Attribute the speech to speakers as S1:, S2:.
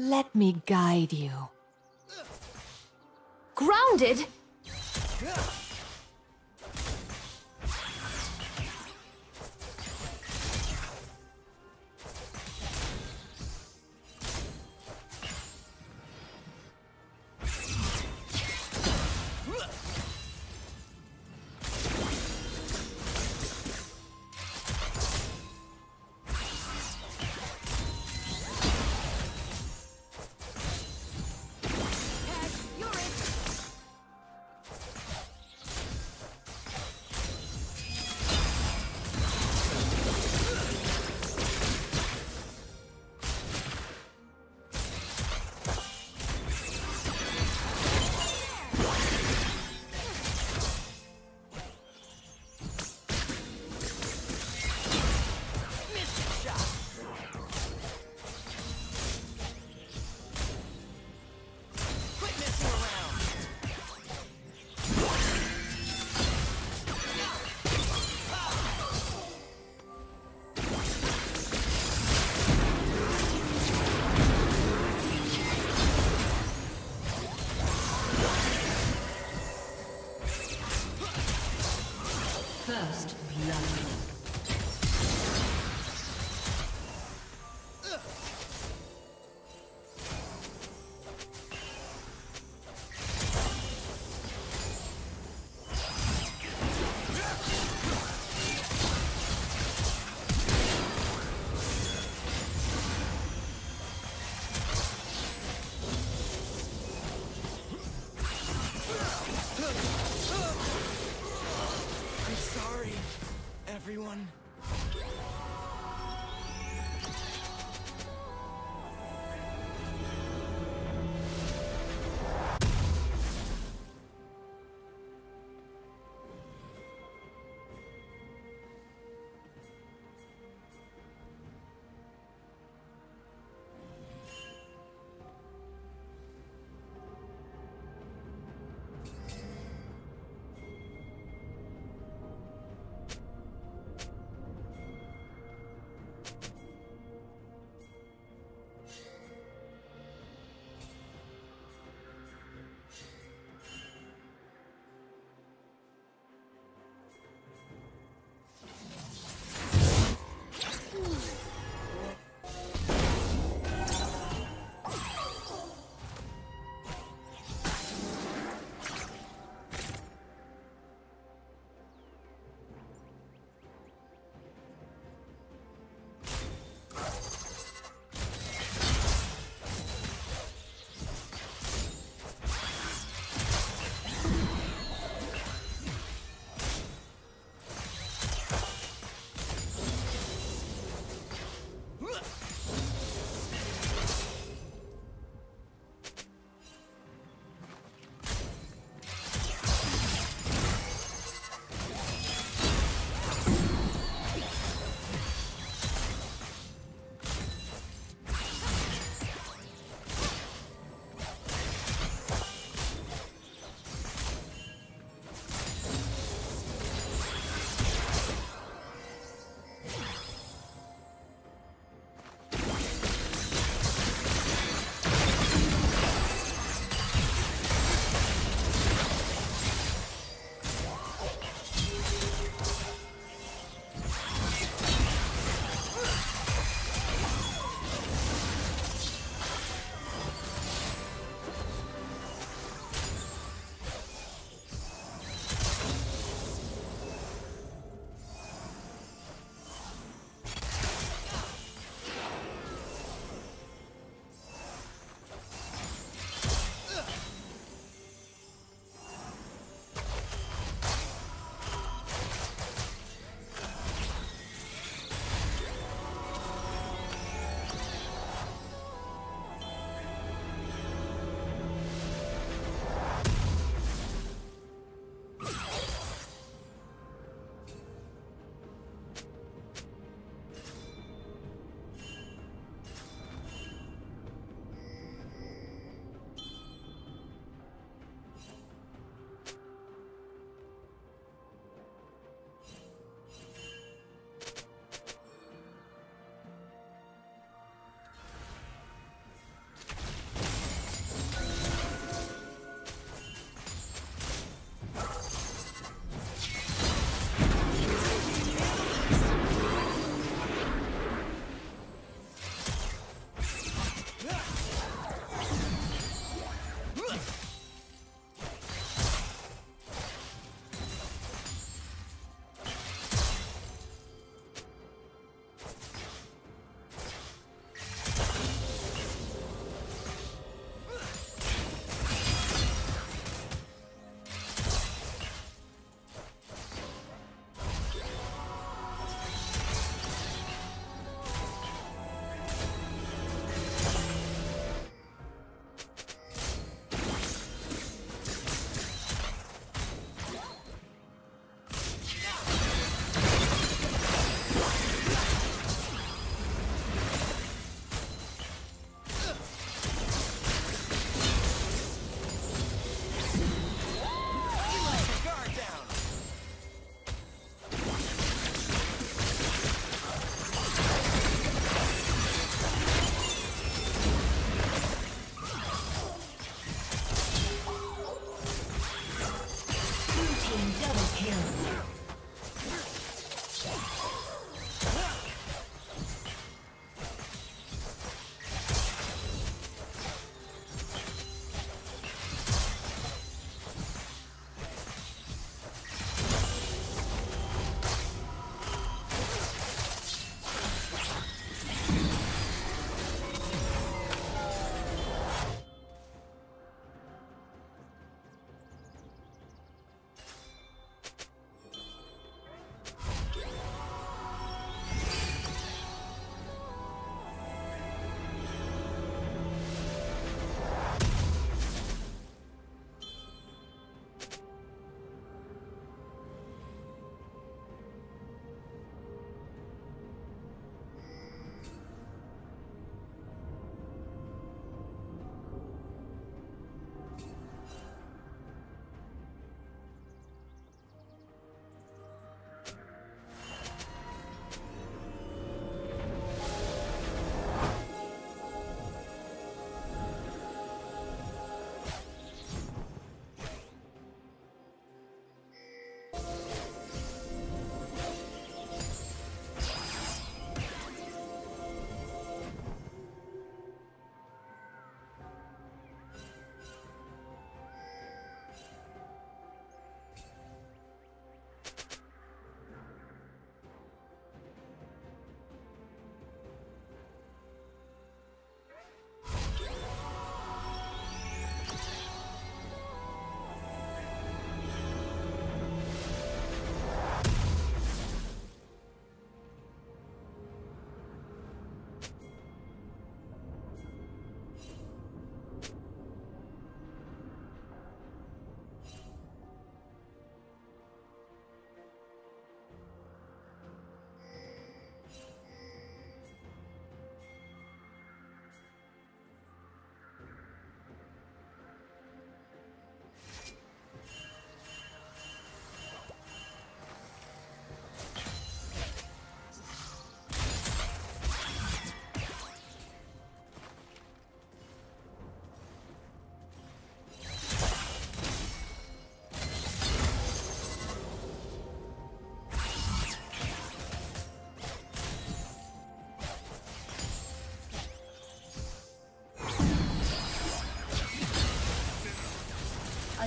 S1: Let me guide you.
S2: Grounded? one.